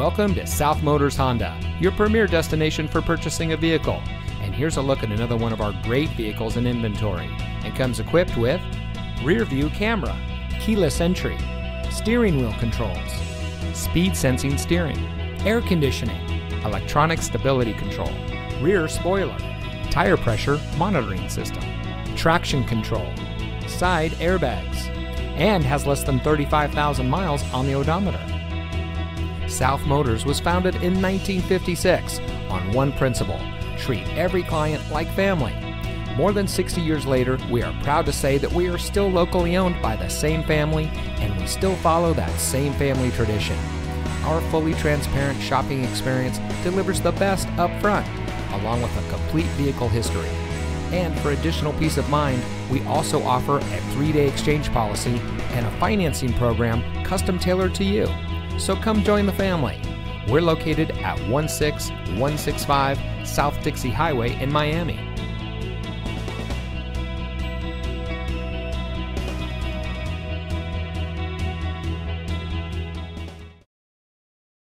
Welcome to South Motors Honda, your premier destination for purchasing a vehicle. And here's a look at another one of our great vehicles in inventory. And comes equipped with rear view camera, keyless entry, steering wheel controls, speed sensing steering, air conditioning, electronic stability control, rear spoiler, tire pressure monitoring system, traction control, side airbags, and has less than 35,000 miles on the odometer. South Motors was founded in 1956 on one principle treat every client like family. More than 60 years later, we are proud to say that we are still locally owned by the same family and we still follow that same family tradition. Our fully transparent shopping experience delivers the best up front, along with a complete vehicle history. And for additional peace of mind, we also offer a three day exchange policy and a financing program custom tailored to you. So come join the family. We're located at 16165 South Dixie Highway in Miami.